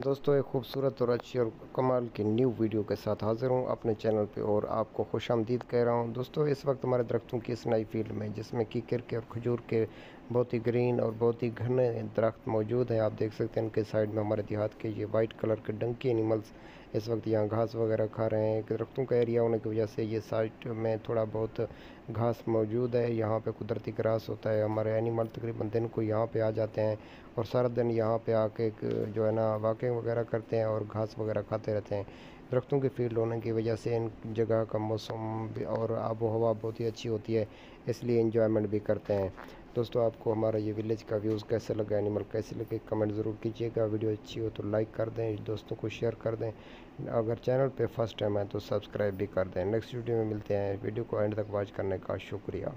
दोस्तों, एक खूबसूरत और अच्छी और कमाल की न्यू वीडियो के साथ हाजिर हूँ अपने चैनल पे और आपको खुश आमदीद कह रहा हूँ। दोस्तों, इस वक्त हमारे दरख्तों की इस नई फ़ील्ड में जिसमें के और खजूर के बहुत ही ग्रीन और बहुत ही घने दरख्त मौजूद हैं। आप देख सकते हैं, इनके साइड में हमारे देहात के ये वाइट कलर के डंकी एनिमल्स इस वक्त यहाँ घास वगैरह खा रहे हैं। दरख्तों का एरिया होने की वजह से ये साइड में थोड़ा बहुत घास मौजूद है। यहाँ पे कुदरती ग्रास होता है। हमारे एनिमल तकरीबन दिन को यहाँ पे आ जाते हैं और सारा दिन यहाँ पे आके जो है ना, वाक़ वगैरह करते हैं और घास वगैरह खाते रहते हैं। दरख्तों की फ़ील्ड होने की वजह से इन जगह का मौसम और आबो हवा बहुत ही अच्छी होती है, इसलिए इंजॉयमेंट भी करते हैं। दोस्तों, आपको हमारा ये विलेज का व्यूज़ कैसे लगा एनिमल कैसे लगे कमेंट ज़रूर कीजिएगा। वीडियो अच्छी हो तो लाइक कर दें, दोस्तों को शेयर कर दें। अगर चैनल पे फ़र्स्ट टाइम है तो सब्सक्राइब भी कर दें। नेक्स्ट वीडियो में मिलते हैं। वीडियो को एंड तक वॉच करने का शुक्रिया।